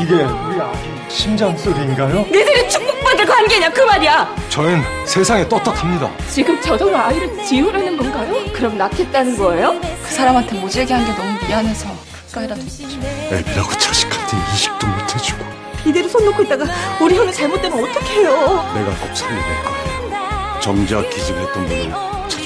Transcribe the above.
이게 우리 아기 심장 소리인가요? 니들이 축복받을 관계냐 그 말이야. 저는 세상에 떳떳합니다. 지금 저더러 아이를 지우려는 건가요? 그럼 낳겠다는 거예요? 그 사람한테 모질게 한 게 너무 미안해서 그까이라도 애비라고 자식한테 이식도 못 해주고 이대로 손 놓고 있다가 우리 형이 잘못되면 어떡해요? 내가 꼭 살려낼 거예요. 정작 기증했던 분을 찾을